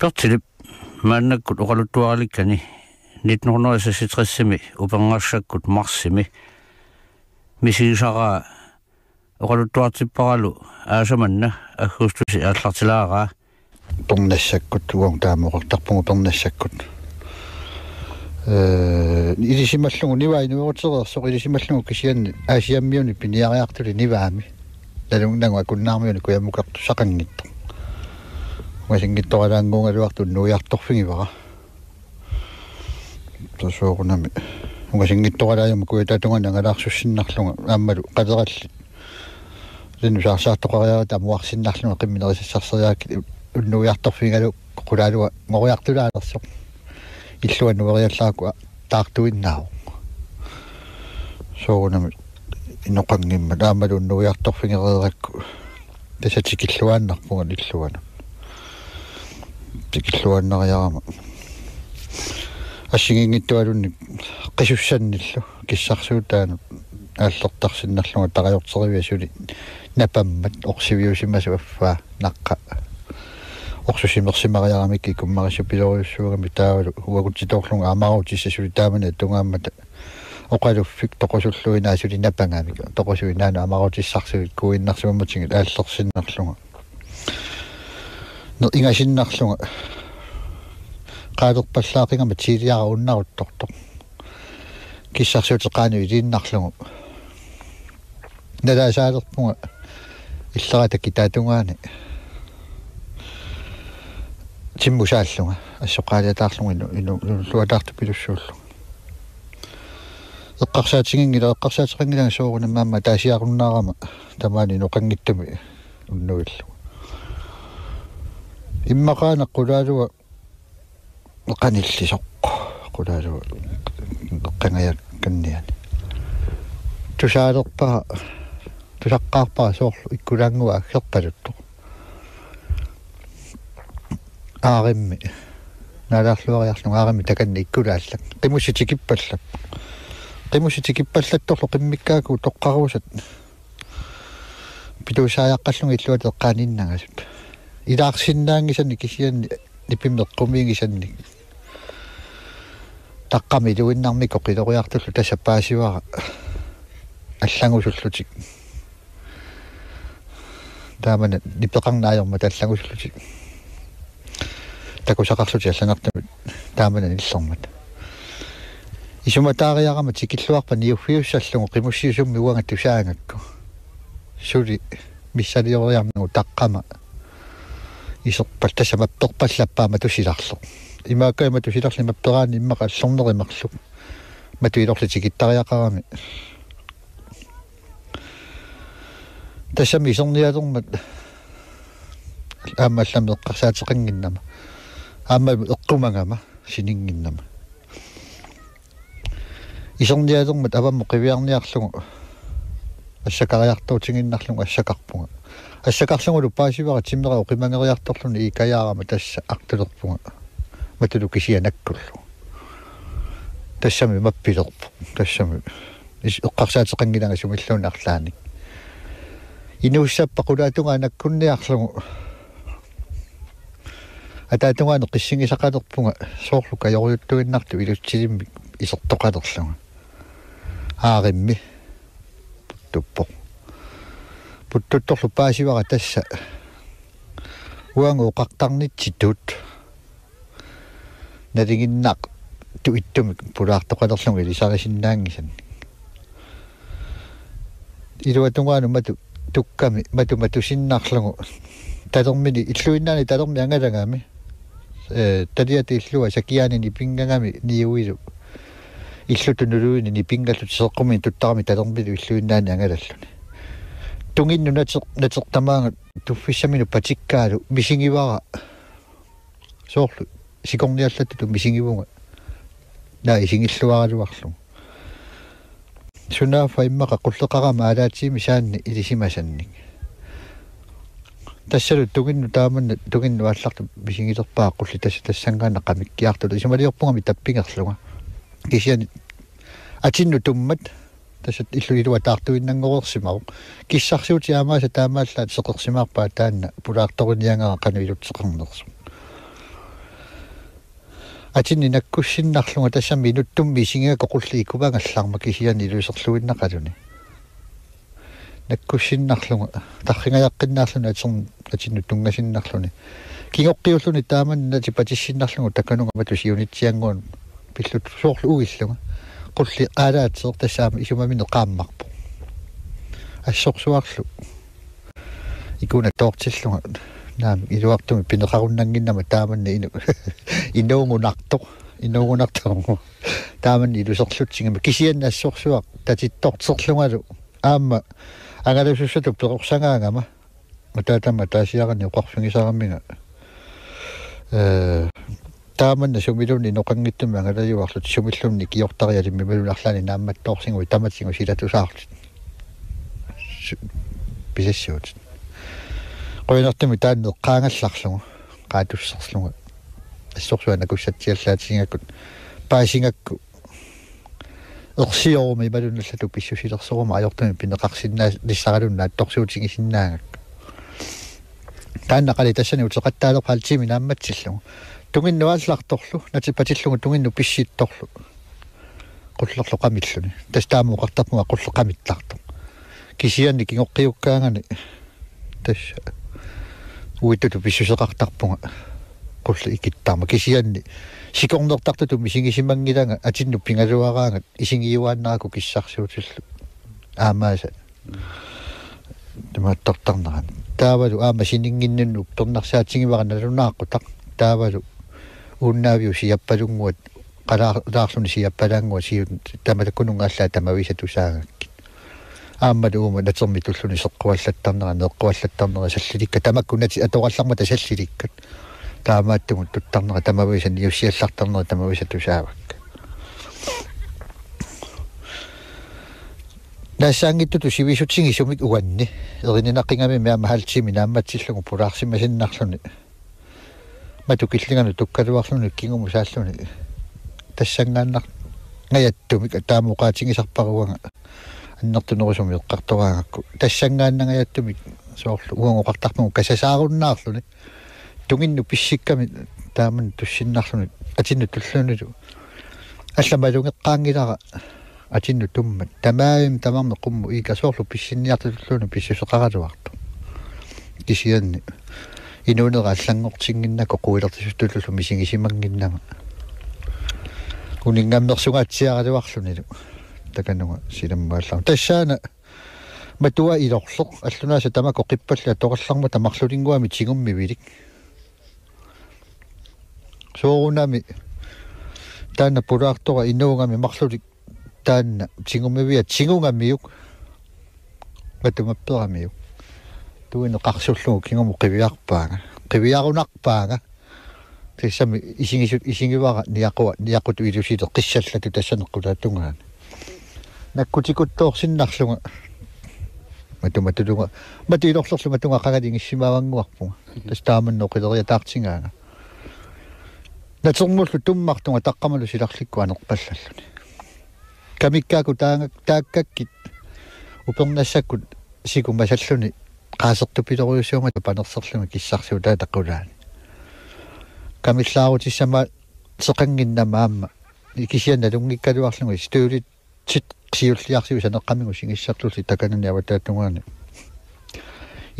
pertilip maannakkut oqaluttuaralikkani 1966-ми упернгарсаккут марсими мисигисара oqaluttuartipparалу аасаманна аггустуси ааллартилаараа торнассаккут уам таамоqartarpungu торнассаккут э илисималлугу ниваа инуортерерсоқ илисималлугу кисианни аасиаммиуни пиниариартули ниваами налунгнагу акуннаармиуни куямукарту сақангитто масингитторалаангуунгалуарту нуиарторфигивара тосоорунами угасингитторалааяма куятатунгана галаарсуссиннарлунга ааммалу qateralli лину саарсаартоқариара тамуарсиннарлунга қимминерисассарсариаакки уннуиарторфигалу қулаалуа мориартулаалерсоқ иллуа нуериаллааку таартуиннаау соорунами иноқангимма таамалу уннуиарторфигерееракку тасатикиллуааннарпунга иллуана тикиллуаннариарама ассигингиттуалунни qisussannillu kissarsuutaanu ааллертарсиннарлунга тариортеривиасули напаммат орсивиусимасу аффаа наққа. Орсусимерсимариарамикки куммарису пилориуссуугами таавалу уагутситорлунга амарутиссасули таамана тунгааммата оқалуффик тоқосуллуинаасули напангаамик тоқосуинаану амарутиссарсуит куиннарсуамматингит ааллерсиннарлунга ingasinnarlunga qaaleqpallaaqingama tiiliara unnaruttortoq kissarsuuteqaanu iliinnarlugu nalaasaalerpunga иллерата китаатунгаани тиммусааллунга ассоқаалиатаарлунга ину луатаарту пилуссууллу эққарсаатингингила эққарсаатеқангилага сооруна маама таасиаруннаарама тамаани ноқангиттуми уннуиллу иммакаана qulaaluga qanillisoq qulaaluga qangaya kanniani tusaalerpaa tusaqqaarpaa soorlu ikkulaanguga aggerpaluttoq ааримми налаарлуариарлунга ааримми таканни иккулааллак. Qimуситикиппаллап qimуситикиппаллатторлу qimmikkaaku тоққарусат. Пилусааяққаллунга иллуат эққааниннагасут илаарсиннаангисани кисианни нипиммеққумиигисанни таққами луиннармико қилориартуллу тасаппаасивара аллангусуллутик таамана нипеқарнааерма таллангусуллутик такусақарлути аллангартамит таамана ниллэрмат исуматаариарама тикиллуарпа ниуффиуссаллугу қимуссиусумми уанга тусаангакку сули миссалиориармагу таққама исерпалтасамапперпаллаппаама тусиларлу. Имаакаама тусиларли маппераани иммака аллорнеримарлу матуилорлути киттариақарами тассами исерниалермат аама аллами эққарсаатеқангиннама аама эққумангама синингиннама. Исерниалермат аваммо қивиарниарлугу ассакариартуутингиннарлугу ассакарпунга ассакарлугулу паасивара тиммера оқимангериарторлуни икаяарама тасса артулерпунга матулу кисианаккуллу тассами маппилерпу. Тассами эққарсаатеқангилага сумиллуун арлааник инуссаппа қулаатунга наккунниарлугу. Атаатунгаано қиссигисақалерпунга соорлу каёриуттуиннарту илутсилимми исертоқалерлуга ааримми туппо путтутторлу паасивара тасса уангу qaqtarnitsitut налигиннақ туиттумик пулаартоқалерлунги лисарисиннаангисан илуатунгаану мату тукками мату матусиннаарлугу талермини иллуиннаани талерми ангалагаами э талиати иллуа сакиаанини пингангами ниуилу иллутунулуини ни пингаллут сеққуми туттарами талермилу иллуиннаани ангалаллуни тунгинну натеқ натеқтамаanga туффиссамину патиккаалу мисингивара соорлу сикорниаллатту мисингивунга наа исингиллуаралуарлу сунаафа иммақа қуллеқарама алаатиими саанни илисимасанник тассалу тугинну тааманна тугинну алларту мисингилерпаа қулли тасса тассангаана қамиккиартулу исумалиорпунгами таппингерлуга кисиани атинну туммат тасат иллуилуа таартуиннангорерсимау киссарсуути аамааса таамааллаат сеқерсимаарпаа таанна пулаарторуниангара кануилутсеқарнерсу атинни наккуссиннарлунга тассам минуттум мисинга коқулли икувангалларма кисиани илуисерлуиннақалуни наккуссиннарлунга таррингаяккиннаарлуни атерн атинну тунгасиннарлуни. Кингоққиуллуни тааманна типатиссиннарлугу таканунга матусиунитсиангуун пиллут соорлу угиллунга قلت لي قالات صوت سام إشما من القام السوق سوارسو يكون توقتسلو نعم إذا وقتم بنقاون نعينا تامن إنه منقطو إنه منقطو تامن إذا سوقسو تسمع كيسين السوق سوار تاتي توقتسلو هذا أما أنا لو سوسة تبتغوك سانا أنا ما. متى تم؟ تاسيا غني وقفني سانا منا آه. Тааманна сумилуни ноқангиттуми ангалаюарлут сумиллунни киортариалимми малунарлаани наамматтоорсингуи таматсингу силатусаарлут писассуут qoinartumi taanne qaangallarlugu qaatussarlugu ассорсуана куссатсиаллаатсингаккут паасингакку. Ерсиорми балунналлату писсусилерсорума аёртами пинеқарсиннаа лиссаралунна атторсуутинги синнаагак таанна қали тассани утеқаттаалер палтими наамматсиллугу тунгиннуаалларторлу натипатиллугу тунгинну писсиитторлу qullerlu qamilluni tastaamu qartarmuga qullu qamittlartu kisianni kingoqqiukkaangani tassa uitutu pissuseqartarpunga qullu ikittaarma kisianni sikornertartutu misingisimanngilanga atinnu pingaluaraangat isingiuaannaraku kissarsuutillu aamaasa тамааттартарнеран таавалу аама синингиннунну торнарсаатсигивараналунааққутақ таавалу ууннаавиу сиаппалунгуат qalaarsuni siappalaangua siu tamatakkunungaallaa tamavisa tusaagakki ааммалу уума натерми туллуни сеққуаллаттарнера неққуаллаттарнера саллиликка тамаккунати атораллармата саллиликкат таамааттугут туттарнера тамависан юссиаллартарнера тамависа тусаавакка наасаангиттуту сивисутсиги сумик уанни эрининаққингами меама халтими наамматсиллугу пулаарсимасиннарлуни матукиллигану туккалуарлуни кингуму сааллуни тассангааннар ngаяттумик таамуqaатингисарпаруага аннертунерусуми эққартораангакку тассангааннагаяттумик соорлу уангоқартарпугу касасааруннаарлуни тугинну писсикками тааман туссиннарлуни атинну туллунулу алламалунгеққаангилара атинну туммат тамаавим тамарме қумму ика соорлу писсинниартуллуну писсусеқаралуарту кисианни инуунера аллангортингиннако қуилертисуттуллу мисигисимангиннама кунингаммерсугаатсиаралуарлунилу такануга силаммааллар тассаана матуа илорлоқ аллунааса тамако қиппалла тоқалларма тамарлулингуами тигумми вилик соорунами таана пулаартора инуугами марлулик таанна тигуммивиа тигунгамиук матумапперамиук туине қарсуллугу кингуму қивиарпаага қивиарунарпаага тиссами исингисут исингивара ниақуа ниақуту илусите қиссаллату тассанеққулаатунгаан наккутикуттоорсиннарлунга матуматулунга матилорлерлу матунга қагалингиссимаавангуарпунга тас тааманно қилериа таартингаага натермуллу туммартунга таққамалу силарликку анерпаллаллуни камиккааку таангак тааккаккит упернассаккут сикумасаллуни qaassertupitoriusuuma panersarluma kissarsuutaa taqulaani kamillaarutisama seqanginnaamaamma ikisian nalungikkaluarlugu stuulit tit qiulliarsiu saneqqamigu singissarlulli takanani avataattungaani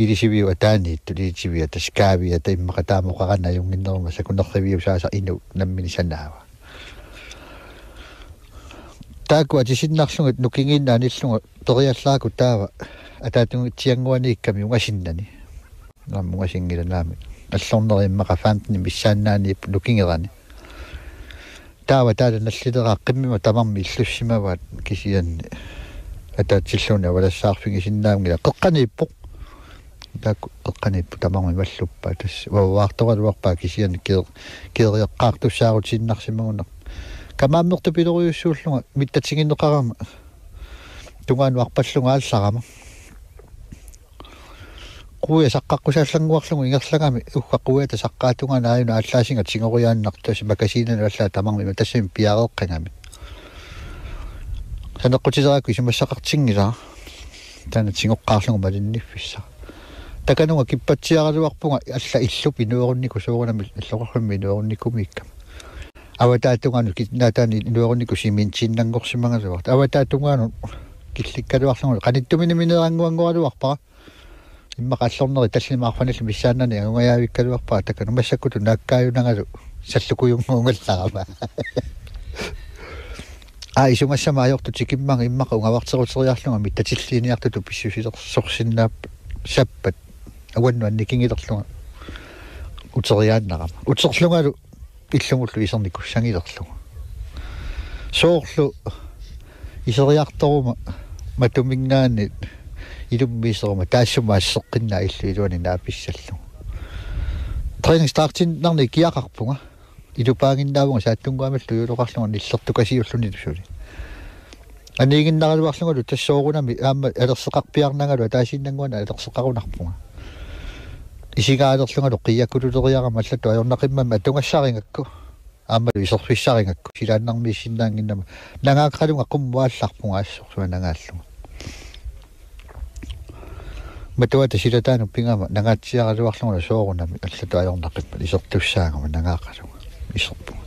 ilisiviu ataaniittut ilisiviu ataskaavia ta immaqataamoqaqana junginneruma sakunerriviu saasa inu nammini sanaava taaku atisinnaarlugut nukinginnaanillunga teriallaakut taava таава атаатугу тиангуаниикками угасиннани наммугасингиланаами аллорнериммаqa фаантни миссааннаани лукингерани таава таала наллилераа қиммима тамарми иллуссимаваат кисианни атаатсиллуна валассаарфиги синнаамгила қеққанииппо таак қеққанииппу тамарми маллуппаа тас ваваарторалуарпаа кисианни кеэ кеэриаққаартуссаагутиннарсимагуна камааммерту пилориуссууллунга миттатсигиннеқарама тунгаану алларама quya saqqaqqusaallanguarlugu ingerlagami uqqaquata saqqaatunga naayuna allaasinga tingoriaannartusi makasiinanu allaa tamarmima tassimi piareeqqangami saneqqutiseraaku isimassaqartingila tana tingoqqaarlugu malinniffissa takanunga kippatsiaraluarpunga alla illup inuerunniku suurunami allorarlummi inuerunnikumikka аватаатунгану китнаатаани нуеруннику симинтиннангорсимангалуарт аватаатунгану килликкалуарлугу каниттумини минерангуангуалуарпара иммақаллорнери таллимаарфанал миссааннани агунгаявиккалуарпара такану массаккуту нааккааюнангалу саллукуйунгуунгалларама а исумассама аёрту тикиммага иммаqa унгавартерутериарлунга миттатиллиниартуту писсусилерсорсиннаап саппат. Ауанну анникингилерлунга утериааннарама утерлунгалу иллугуллу исерникку сангилерлугу соорлу исериарторума матумингаанит илуммисерума таассума ассеққинна иллу илуани нааписсаллу. Тренинг стартин нарни киақарпунга илупаагиннаавунга сааттунгуамаллу юлоқарлунга ниллерту касиуллуни тусули. Анигиннагалуарлугалу тассоорунами аама алерсеқарпиарнангалу таасиннангуана алерсеқарунарпунга исигаалерлунгалу қияккулулериарама аллату ajornaqimмама атунгассаарингакку аамалу исерфиссаарингакку силааннарми синнаангиннама нагааққалунга қуммуаалларпунга ассорсуа нагааллунга матуата силатаану пингама нагаатсиаралуарлугула соорунами аллату ajornaqimма исертуссаагама нагааққалунга исерпунга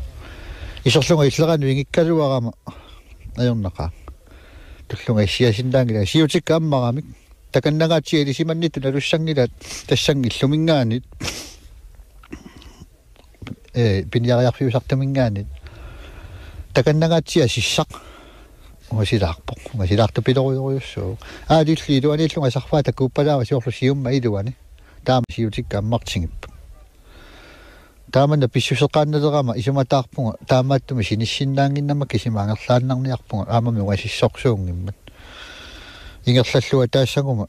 исерлунга иллерану ингиккалуарама ajornaqaa туллунга иссиасиннаангила сиутикка аммарамик. Таканнагаатсиили симанниту налуссангилаат тассанги иллумингаанит э пиньяриарфиусартумингаанит таканнагаатсиа сиссақ уасилаарпо уасилаарту пилоруйоруйуссуу аалилли илуаниллунга сарфаа такууппалаава сиорлу сиумма илуани таама сиутикка аммартингиппа таамана писсусеқаанналерама исуматаарпунга таамааттуми синиссиннаангиннама кисимаангерлааннарниарпунга аамами уасиссорсуунгиммат ингерллаллуа таассагума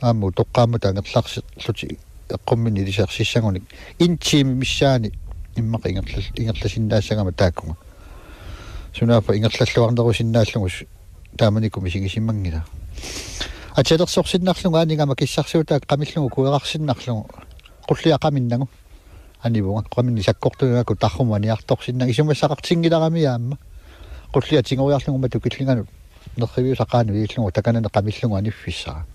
ааму тоққаама таангерларси лути эққуммини лисерсиссагуник интим миссаани иммақа ингерлал ингерласиннаассагама тааккунга сунаапа ингерллаллуарнерусиннааллугус тааманикуми сигисиммангила ачалерсорсиннарлунга аанигама киссарсуутаа қамиллугу куерарсиннарлугу qulliaqaminnangu анивунга qamini sakkortunaku tarrumaniartorsinna isumassaqartingilарами аама. Qullia tingoriarlunguma tukillinganut нерривиу сақаanu ииллугу таканана qamillungu аниффиссара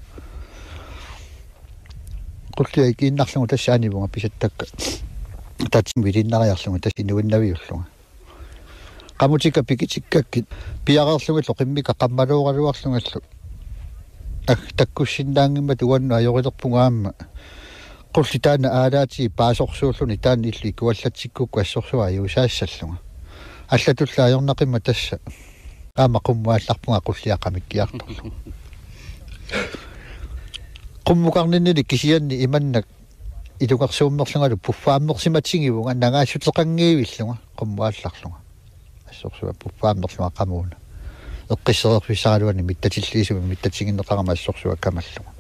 qullia ikииннарлугу тассаанивунга писаттакка татим вилиннариарлугу тас инуиннавиуллуга qamutика pikitsikkakkit piaqerlugillu qimmika qammaluugaluarlugallu аг таккуссиннаангимма туанну ajorilerpungaamma qulli taana aalaati paasорсууллуни таан илли куаллатсиккукку ассорсуа юусаассаллунга аллатулла аёрнақимма тасса аама qummuалларпунга qulliaqamik kiartorlu qummuqarninnili kisianni imannak илугерсууммерлунгалу пуффааммерсиматсигивунга нагаассутеқангиивиллунга qummuалларлунга ассорсуа пуффааммерлунга qamууна эққиссерерфиссаралуани миттатиллиисуми миттатсигиннеқарама ассорсуа камаллунга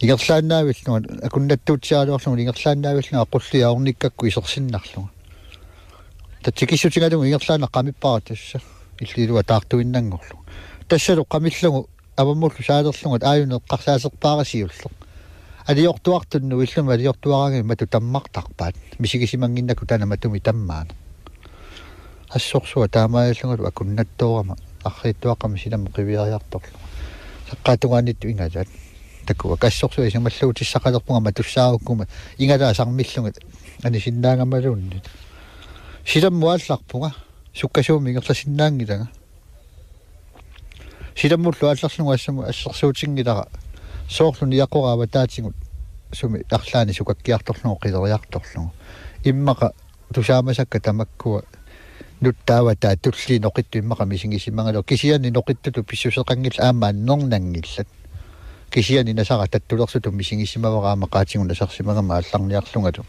ингерлааннаавиллуга акуннаттуутсиалуарлуга ингерлааннаавиллуга qulli аорниккакку исерсиннарлуга татсикиссутингалугу ингерлаана qamipпара тасса иллилуга таартуиннангорлуга тассалу qamиллугу аваммуллу саалерлугат ааюне эққарсаасерпаарасиуллу алиортуартунну иллума алиортуаранги мату таммартарпаат мисигисимангиннаку тана матуми таммаана ассорсуа таамааллугалу акуннаттоорама арриттуаққами силама қивиариарторлу саққаатугааннитту ингалаат таккуа кассорсуа исималлуутиссақалерпунга матуссааруккума ингалаа сармиллугат ани синнаангамалуунни силаммуалларпунга суккасууми ингерласиннаангилага силаммуллу аллерлунга ассаму ассерсуутингилара соорлуни яқораава таатингут суми арлаани сукаккиарторлугу қилериарторлугу иммақа тусаамасакка тамаккуа nuttaava taa tulli noqittuimma qamisingisimangalo kisiani noqittatu pissuseqanngil aamaan nornangillat kisiani nasara tattulersutu misingisimavaqaama qaatigun nasarsimagama allarniarlungalu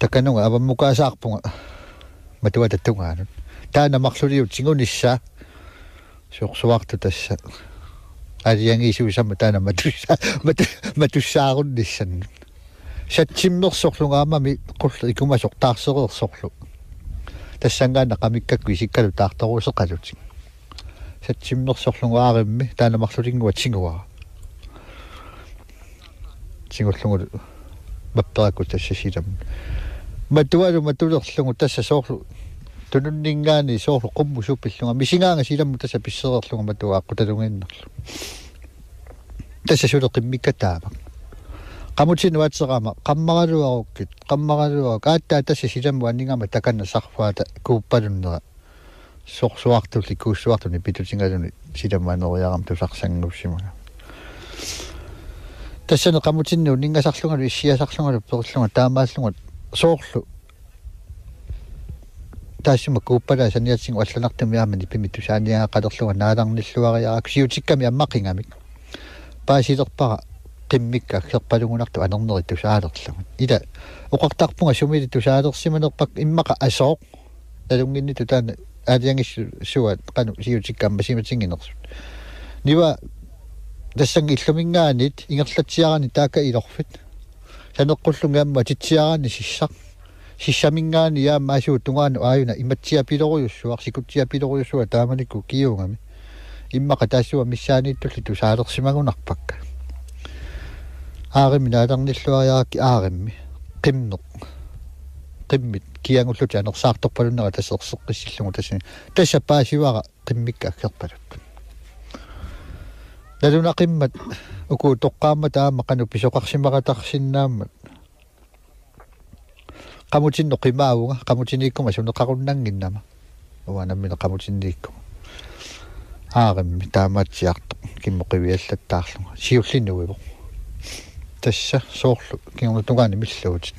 takkanunga avammukasaarpunga matuwa tattungaanut taana marluliut singunissa suqsuartu tassa. Aliangiisuisamma taana matussa matussaarunnissan. Матуссааруннissan сатсиммерсорлунгаамами qullu икумасоқ таарсереерсорлу тассангаана qamikкакку исиккалу таарторуусеқалутик сатсиммерсорлугааримми таанамарлулингуа тингуа тингуллугу мапперакку тассасилам. Матуалу матулерлугу тасса соорлу тунуннингаани соорлу qummu суппиллунга мисингаанга силамму тасса писсерерлугу матуааққу талунгиннерлу тасса сулеқиммиккатаама qamutsin uatseqama qammaraluarukkit qammaraluaruk aattaa tassa silamu anningama takanna sarfaata kuuppalunera sorsuartulli kuussuartuni pitutingaluni silamuaneriaram tusarsangussimaga тассана qamutsinnu ningasarlungalu issiasarlungalu периллунга таамааллунга соорлу таасима кууппала саниатсин алланартами аамани пимиту сааниага қалерлуга нааларниллуариаак сиутикками аммақингамик паасилерпара qimmikka аксерпалугунарту анернери тусаалерлугут ила оқартарпунга сумили тусаалерсиманерпак иммақа асоо. Налунгинниту таана аалиангис суат кану сиутиккаама симатингинерсут нива тассанг иллумингаанит ингерлатсиарани таака илорфит санеққуллунгаамма титсиарани сиссақ сиссамингаани яама асуу тунгаану ааюна иматсиа пилоруйуссуар сикутсиа пилоруйуссуа тааманикку киунгами. Иммақа тассуа миссаанииттулли тусаалерсимагунарпакка ааримми нааларниллуариаракки ааримми qimmeq qimmit kiangullut anersaartorpalunera taserseqqissillungu tasini tassa paasiwara qimmikka akkerpalut laluna qimmat. Uku toqqaamma taama qanu pisoqarsimaqatarsinnaammat qamutinno qimaavunga. Qamutiniikkuma suneqarunnanginnama uanammina qamutinniikkuma. Aarimmi taamaatsiarto kimmoqiviallattaarlunga siullinuivo тасса соорлу кингунутугаани миллуутит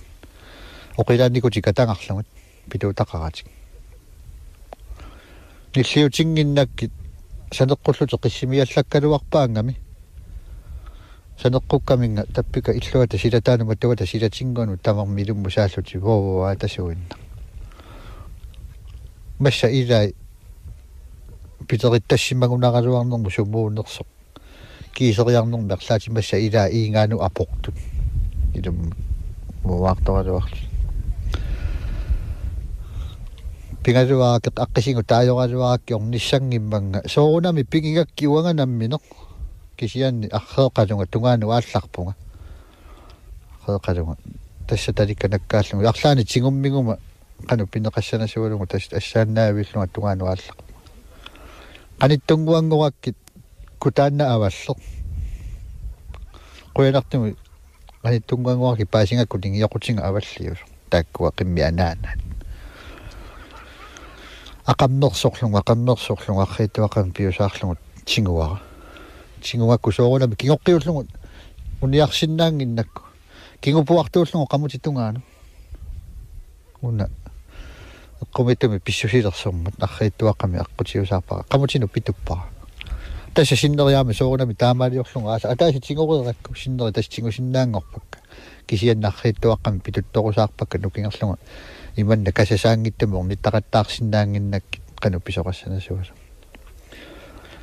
оқилааникути катангарлугут питуутақаратик ниллиутингиннаккит санеққуллути қиссимиаллаккалуарпаангами. Санеққуккаминга таппика иллуата силатаанума туата силатингону тамармилумму сааллути вооваа тасуинна масса илай питериттассимагунагалуарнэрму сумуунерсоқ kiiseriarnung merlaatimmassa ilaa iingaanu aportut ilum muaartoraluarlu pingaluaakет аққисингу таajораluarakki орниссангимманга соорунами пингигакки уанганаmmino кисианни археэқалунга тунгаanu аалларпунга археэқалунга тасса таликканаккааллугу арлаани тигуммигума qanu pineqassanasualungu tas ассааннаавиллунга тунгаanu ааллар qanittungguanngораккит кутаанна аваллер куянартуми аниттунгангуарки паасингакку тингиоқутинга аваллиус тааккуа қиммианаана ақаммерсорлунга ақаммерсорлунга арриитуақам пиусаарлугу тингуара тингуакку соорунами кингоққиуллугу униарсиннаангиннакку кингупуартууллугу қамутитунгаана уна эққумитуми писсусилерсуммат арриитуақами аққутиусаарпара қамутину питуппара тасса синнериаами соорунами таамаалиорлунга ааса атааси тигореракку синнери тас тигусиннаангорпакка кисианнаррииттуаққами питуттоқусаарпакка нукингерлунга иманна касасаангиттаму орниттақаттаарсиннаангиннак кану писоқассанасуала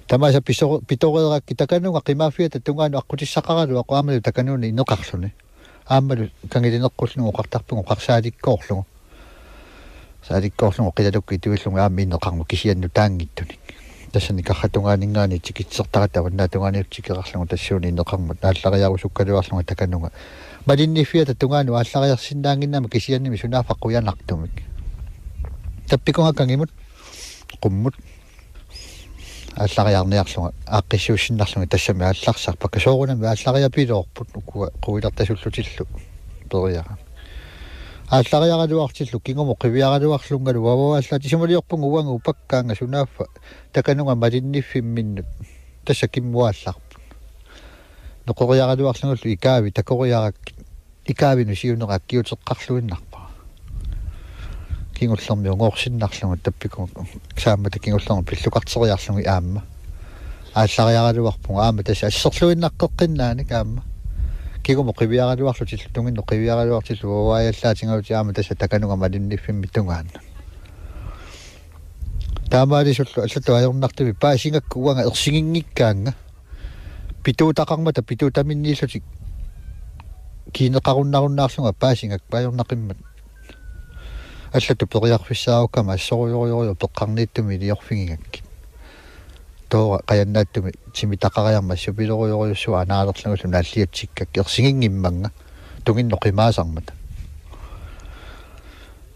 тамаса писо питореракки таканунга қимаафиата тунгаану аққутиссақаралу ақуамалу такануни инеқарлуни аамалу кангилинеққуллугу оқартарпугу қарсааликкоорлугу сааликкоорлугу қилалукки туиллунга аами инеқарму кисианну таангиттуник тассани кахатунгаанингаани тикитсертарата ваннаатунгаани тикерарлугу тассууни инеқармут ааллариару суккалуарлугу таканунга малиннифиата тунгаanu ааллариарсиннаангиннама кисианними сунаафаққуянартумик таппикунга кангимут qumмут ааллариарниарлуга ааққиссуussinnарлуга тассами аалларсарпакка соорунами ааллариапилоорпут укуа қуилартасуллутиллу периара ааллариаралуартиллу кингумо қивиаралуарлунгалу вававааллаати симулиорпугу уангу паккаанга сунааффа таканунга малинниффимминнут тасса киммуаалларпу ноқориаралуарлунгуллу икаави такориарак икаавину сиунера киутеққарлуиннарпа кингуллерми унгоорсиннарлугу таппику саамма такингуллерми пиллукартериарлугу аама. Ааллариаралуарпуга аама тасса ассерлуиннаққеққиннаани аама кигумо қивиаралуарлу тиллутунгинно қивиаралуартиллу уаяллаатингавути аама тасса таканунга малинниффимми тунгаанна таамаалисуллу аллату аёрнартуми паасингакку уанга ерсигингиккаанга питуутақармата питуутаминнииллутик кинеқаруннаруннаарлунга паасингак паёрнақиммат аллату периарфиссаавуккама ассоруйориорио пеққарнииттуми илиорфигингакки тоо қаяннааттуми тимитақариарма супилориориуссуа анаалерлугуллу нааллиатсиккак ерсигингимманга тугинно қимаасармата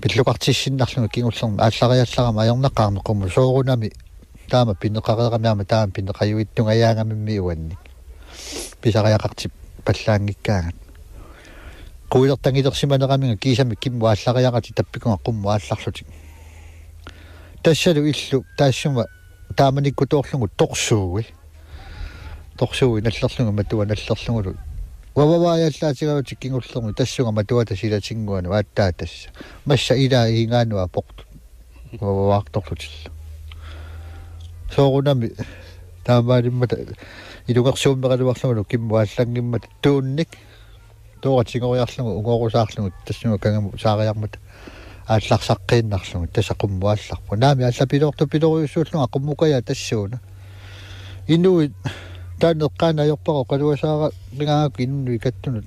пиллукартиссиннарлугу кигуллерма ааллариалларама аернеқарнеқуму соорунами таама пинеқареерамиарма таама пинеқаюиттунгаяангамимми уанник. Писариақартип паллаангиккаагат quilertangilерсиманераминга кисами киммуаллариагати таппикунга qummuалларлутик тассалу иллу таассума тааманиккутоорлугу торсууи торсууи наллерлугу матуа наллерлугулу вававаяллаатигаутик кингуллерму тассунга матуа тасилатингуану ааттаа тасса масса илаа иингаануа порту вававаарторлутилла соорунами таамаалиммата илугерсууммералуарлугу киммуаллангиммат туунник тооратингориарлугу угоорусаарлугу тассунга кангаму саариармата аалларсаққииннарлугу тасақуммуалларпу наами аллапилоорту пилориуссууллуга қуммукая тассууна инуи таанеққаана аёрпаро қалуасаара ригагаку иннуи каттунут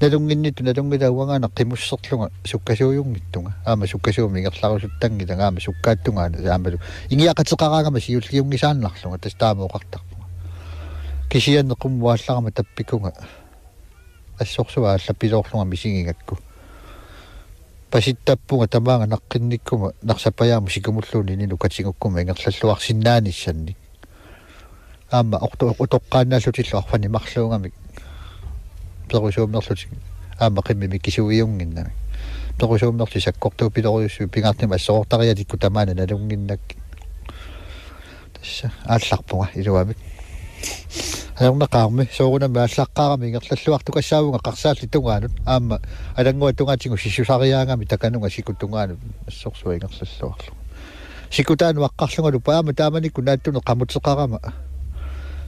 налунгинниту налунгила уангаана қимуссерлунга. Суккасууюнгиттунга аама суккасууми игерларусуттангила аама суккааттунгаана. Аамалу ингиақатеқараагама сиуллиунгисааннарлунга. Тас таамооқартарпунга кисианне қуммуалларама таппикунга. Ассорсуа аллапилоорлунга мисигигакку паситтаппунга тамаага наққинниккума нарсапаяама сикумуллууни нину катингуккума ингерллаллуарсиннааниссанни аама орто утоққаанааллутиллу арфани марлуугамик перусууммерлутик аама қимми миккисуиунгиннами перусууммерти саккортуу пилориуссу пингаартнима ассоортариатикку тамаана налунгиннакки тасса аалларпунга илуамик аернақарми соорунами аллаққарами ингерллаллуарту кассаавунга қарсаалли тунгаанут аама алангуа тунгаатингу сиссусариаангами таканунга сикутунгаанут ассорсуа ингерллаллуарлу сикутаану аққарлунгалу паама тааманикку нааттуне қамутеқарама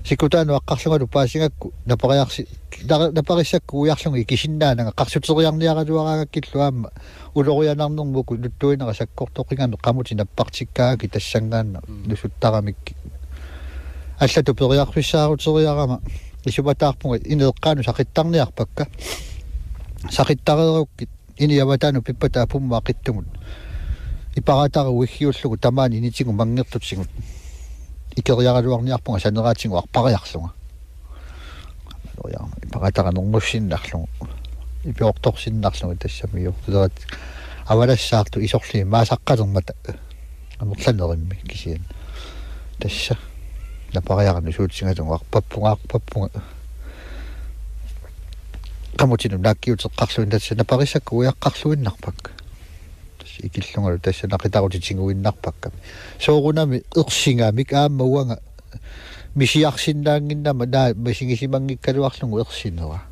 сикутаану аққарлунгалу паасингакку напариарси напариссакку уярлунги кисиннаанага қарсутериарниаралуараангаккиллу аама улорианарнэрмуку нуттуинера саккортоқингами қамути наппартиккааки тассангаанна нусуттарамикки аллату периарфиссаарутериарама исубатаарпунга инеэккаану сақиттарниарпакка сақиттарееруккит иниаватаану пиппата пумма қиттугут ипаратара уиггиуллугу тамаани инитигу мангертутсигут икериаралуарниарпунга санераатингу арпариарлунга лояама ипаратара норнуссиннарлугу ипиорторсиннарлугу тассами юртулерат авалассаарту исорли маасаққалермата амерланеримми кисиан тасса напариарну суутсингатун арпаппунгаарпаппунга камутину нааккиутеққарлуин тасса напарисакку уяққарлуиннарпак тасса икиллунгалу тасса нақитарутитингуиннарпакка соорунами ерсингамик аама уанга мисиарсиннаангиннама наа масигисимангиккалуарлугу ерсинера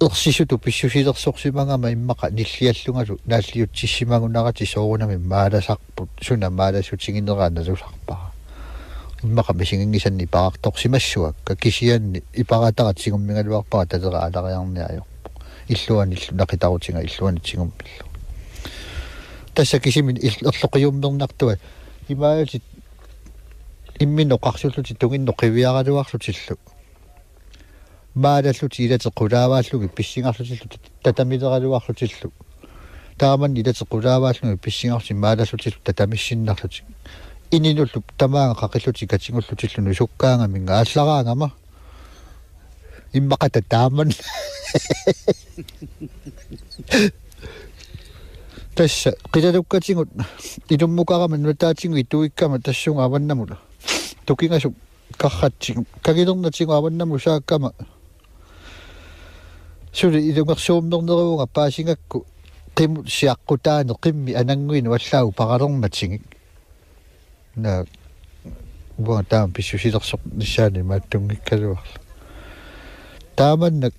ерсисуту писсусилерсорсимангама иммақа ниллиаллунгалу нааллиутсиссимагунарати соорунами мааласарпут суна мааласутингинераана сусарпара иммаqa мисингингисанни паарторсимассуакка кисианни ипаратарат сигуммингалуарпара татера алариарниаёрпо иллуани иллу нақитарутинга иллуани тигуммиллу тасса кисимин ерлоқиуммернартуа имаалит иммино қарсуллути тугинно қивиаралуарлутиллу маалаллути илатеқулаавааллуги писсингарлутиллу татамилералуарлутиллу тааманни илатеқулаавааллуги писсингарси маалаллутиллу татамиссиннарлутик ининуллу тамаага qaqilluti katingullutillu sukkaangaminga ааллараангама иммақата тааман тасса қилалуккатингут илуммукарама нутаатингу итуиккама тассунга аваннамула тукингасу карратсигу кагилернатингу аваннаму сааккама сули илунгерсууммернеруунга паасингакку qimmu siaqqutaane qimmi ananguinu allaagu paralormatsigik на уа таам писсусилерсоқ ниссаани мааттунгиккалуарла тааманнак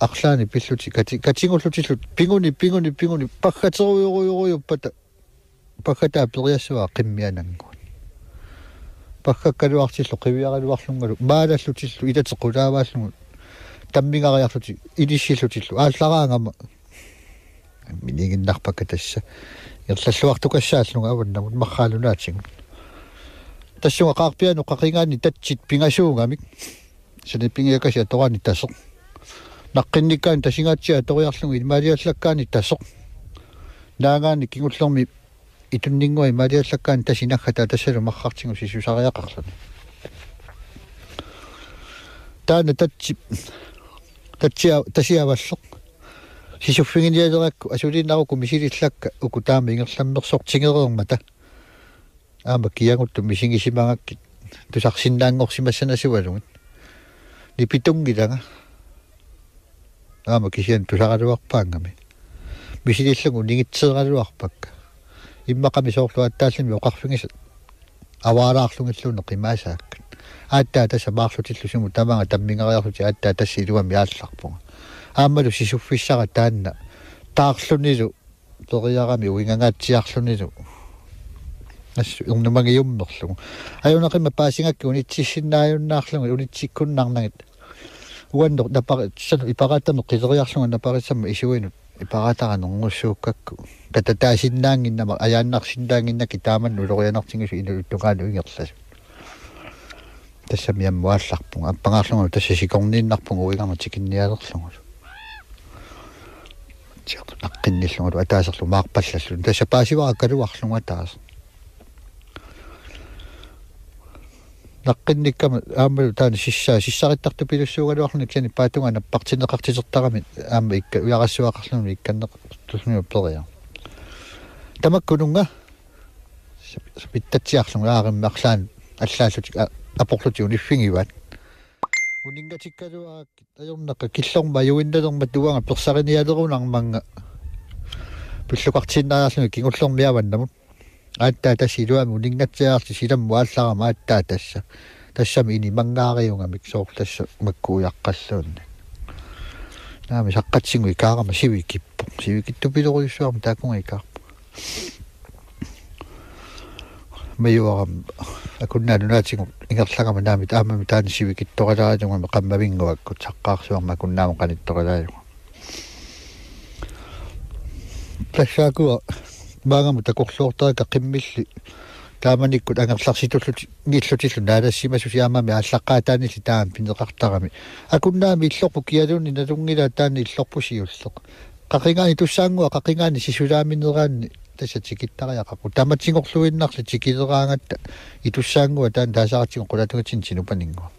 арлаани пиллути кати катингуллутиллут пингуни пингуни пингуни паггатеруйоруйоруйуппата паггатаа периассуа қиммианангуут паггаккалуартиллу қивиаралуарлунгалу маалаллутиллу илатеқулаавааллугу таммигариарлути илиссиллутиллу ааллараангама минигиннарпакка тасса ирлаллуартукассааллунга аваннамут марраалунаатсигут тассуга qaarpianu qaqingaani tatsit pingasuungамик сани пингиакаси аторани тасоқ наққинниккаани тасингаатсиа ториарлуги малиаллаккаани тасоқ наагаани кигуллерми итуннингуи малиаллаккаани тасинаггата тассалу мархартингу сисусариақарлуни таана татси татсиа тасиаваллоқ сисуффигиниалеракку асулинарукку мисилиллакка уку таама ингерламмерсоқ тингереермата Аама киангутту мисигисимагакки тусарсиннаангорсимассанасуалугит нипитунгилага аама кисиан тусагалуарпаангами мисилиллугу нигитсеералуарпакка иммақами соорлуаттааллими оқарфигис аваалаарлунгиллуунеқ имаасаакка ааттаа тасса маарлутиллусуму тамага таммингариарлути ааттаа тасси илуами аалларпунга аамалу сисуффиссара таанна. Таарлунилу ториарами уингангаатсиарлунилу ас уннамагиуммерлугу аюнақима паасингакку унитсиссиннааюннаарлугу унитсиккуннарнагит уаннер напари ипаратаме қилериарлуга напарисамма исуинут ипаратара норнуссууккакку кататаасиннаангиннама аяаннарсиннаангиннаки тааманну улорианартингусу инуттугаалу ингерласу тассами аммуаалларпунга аппангаарлугу тасса сикорнииннарпугу уигарма тикинниалерлугу тиарт аққинниллугу атаасерлу маарпаллаллу тасса паасивара калуарлуга таас наққинниккама аамалу таана сиссаа сиссариттарту пилуссуугалуарлуни ксани паатунга наппартинеқартисертарамит аама икка уягассуақарлуни икканнеқартусми периа тамаккунунга питтатсиарлуга аариммарлаан аллааллутик апорлути униффингиват унингатиккалуаак аёрнақа киллорма юинналерма туанга персариниалерунарманга пиллукартиннаарлуни кингуллэрмиаваннамут ааттаа тассилуами унингатсиаарти силамму аалларама ааттаа тасса тассами ини мангаариунгамик соор тасса маккууяққаллуунни наами саққатсингу икаарама сиви киппо сиви китту пилоруйуссуарма таакунга икаарпо маюарам акуннаалунаатингу ингерлагама наами таамами таани сиви китторалаариунгама қаммавингуакку саққаарсуарма акуннаама канитторалааюга тассаакуа маангаму такорлуортака қиммилли тааманиккут ангерларситуллут ниллутиллу наалассимасу сиамами ааллаққаатаанилли таам пинеқартарами акуннаами иллорпу киалуни налунгила таани иллорпу сиуллеқ қақингаани туссаангуа қақингаани сисулааминераанни тасса тикиттариақақу таматсингорлуиннарли тикилераангатта итуссаангуа таан таасаратсиго қулатугатсин синупанингуа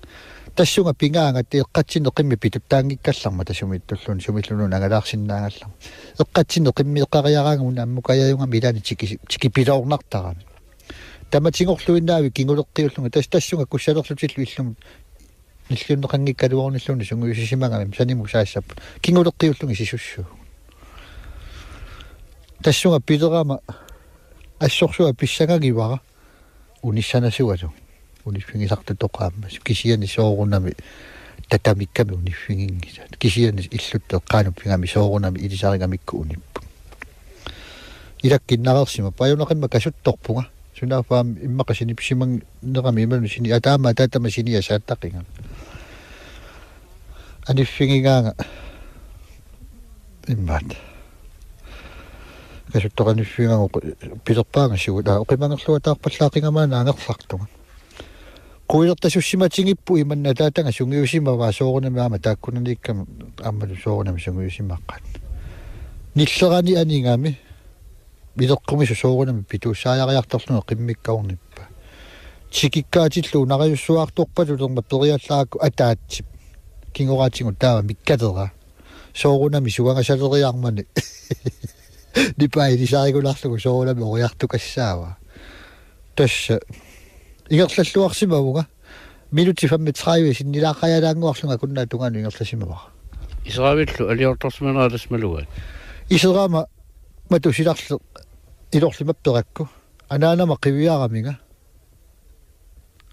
тассунга пингаанга теэккатсино қимми питуттаангиккалларма тасумиттуллун сумиллунун агалаарсиннаагаллар эққатсино қиммиэққариараангуна аммукаяюнга милани чики чикипилоорнартарами таматингорлуиннаави кингулеққиуллунга тас тассунга куссалерлутиллу иллум ниллуннеқангиккалуорниллуни сунгуйусисимагами саниму саассап кингулеққиуллунги сисуссуу тассунга пилерама ассорсуа писсагагивара униссанасуалу униффигисарту тоqaammas кисиани соорунами татамикками униффигингисат кисиани иллутто qaanupпигами соорунами илисаригамикку униппу илаккиннарерсима паюнақимма касутторпунга сунаафаам иммақасини писиман нерами ималу сини атаама таатама сини ясааттақинга аниффигигаага иммаат касуттораниффигаангу пилерпаага сигула оқимангерлуа таарпаллаақингамаана ангерлартунга Kuilertasussimatingippu imanna taatanga sungiusimava soorunamaama taakkunanikkam аммалу соорунами сунгиусимаққат ниллерани анигами милеққумису соорунами питуссааяриарторлуна қиммиккаорниппа чикиккаатиллу нариуссуарторпалу лерма периаллааку атаатсип кингораатингу таава миккалера соорунами суангасалериармани нипай лисаригуларлугу соорунами ориартукассаава тасса ингерллуарсимавуга минути 35 синнилааққаялаангуарлунга куннаа тунгану ингерласимава исраавиллу алиорторсманаалас малуга исераама мату силарле илорлимапперакку анаанама қивиарамига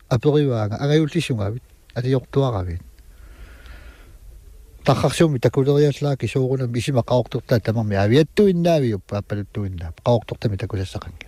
апериваага агаюллисунгавит алиортуаравит тахарсууми такулериаллааки соорунам исима qaortortaa тамарми авиаттуиннаавиуппа аппалуттуиннаа qaortortami такулассақанга